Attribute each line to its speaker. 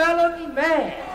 Speaker 1: Watermelon Man.